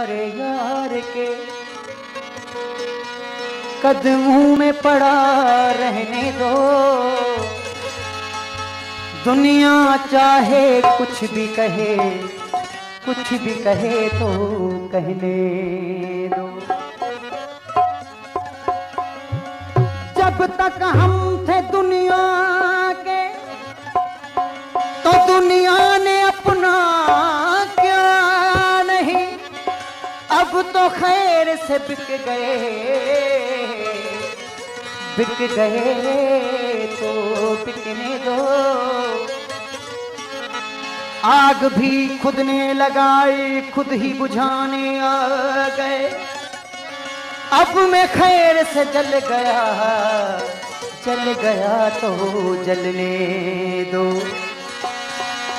प्यारे यार के कदमों में पड़ा रहने दो। दुनिया चाहे कुछ भी कहे, कुछ भी कहे तो कहने दो। जब तक हम थे दुनिया तो खैर से बिक गए। बिक गए तो बिकने दो। आग भी खुद ने लगाई, खुद ही बुझाने आ गए। अब मैं खैर से जल गया जल गया तो जलने दो।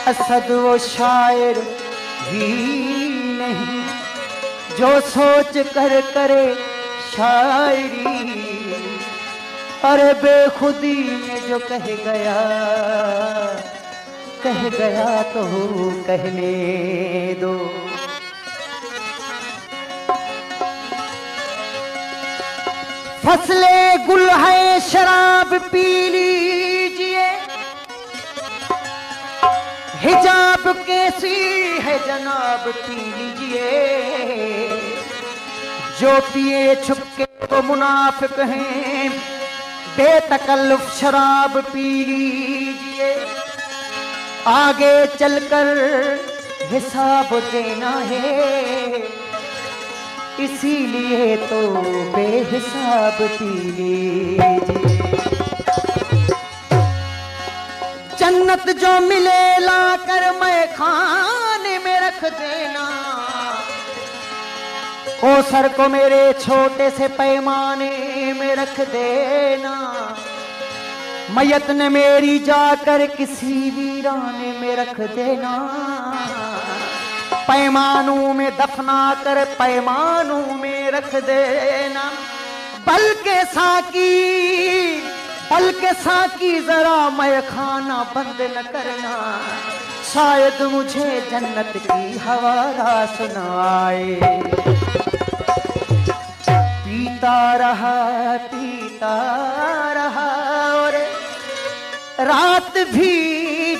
असद वो शायर ही नहीं जो सोच कर करे शायरी अरे बेखुदी में जो कह गया कह गया तो कहने दो। फसले गुल है कैसी है जनाब पी लीजिए जो पिए छुपके तो मुनाफिक हैं, बेतकल्लुफ शराब पी लीजिए आगे चलकर हिसाब देना है, इसीलिए तो बेहिसाब पी लीजिए। जन्नत जो मिले ला कर मैं खाने में रख देना। सर को मेरे छोटे से पैमाने में रख देना। मैयत ने मेरी जाकर किसी वीराने में रख देना। पैमानों में दफना कर पैमानों में रख देना। बल्कि साकी बल्कि साकी जरा मैं खाना बंद न करना। शायद मुझे जन्नत की हवारा सुनाए। पीता रहा पीता रहा, और रात भी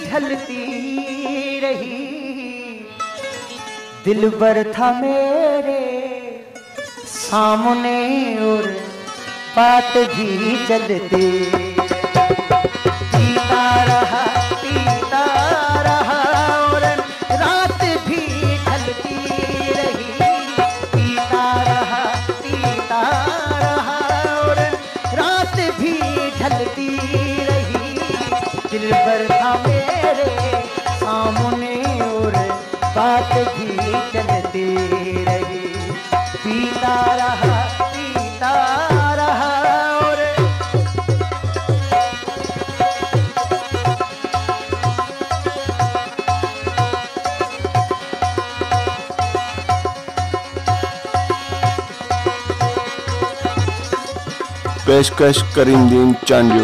ढलती रही। दिल भर था मेरे सामने और बात भी चलते। पीता रहा पीता रहा, और रात भी ढलती रही। पीता रहा पीता रहा, और रात भी ढलती रही। दिल भर था मेरे सामने, और बात भी चलती रही। पीता रहा पेशकश करीमदीन चांडियो।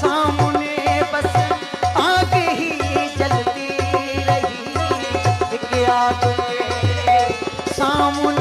सामने बस आग ही जलती रही। सामने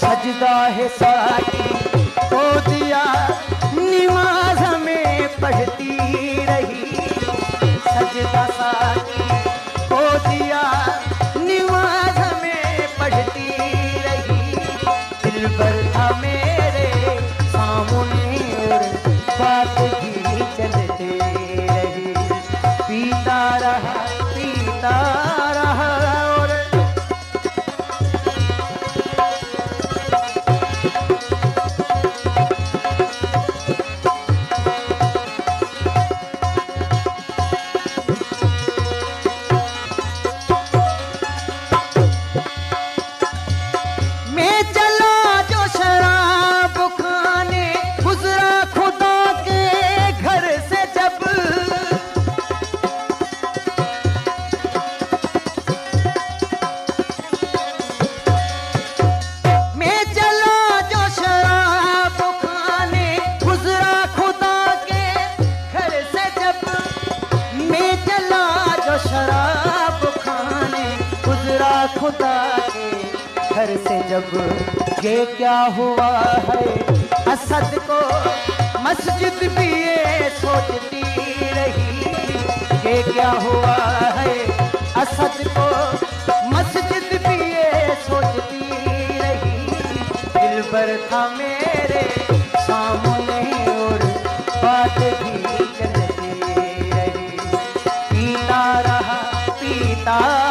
सजदा है साकी हो दिया नमाज़ में पढ़ती रही। सजदा साकी शराब खाने गुजरा खुदा के घर से जब ये क्या हुआ है? असद को मस्जिद भी ये सोचती रही। ये क्या हुआ है? असद को मस्जिद भी ये सोचती रही। दिल भर था मेरे सामने और बात भी चलती